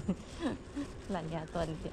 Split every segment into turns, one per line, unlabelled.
蓝牙断掉。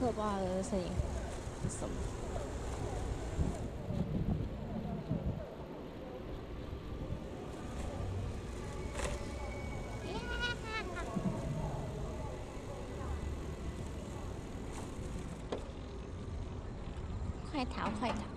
可怕的声音是什么？快逃！快逃！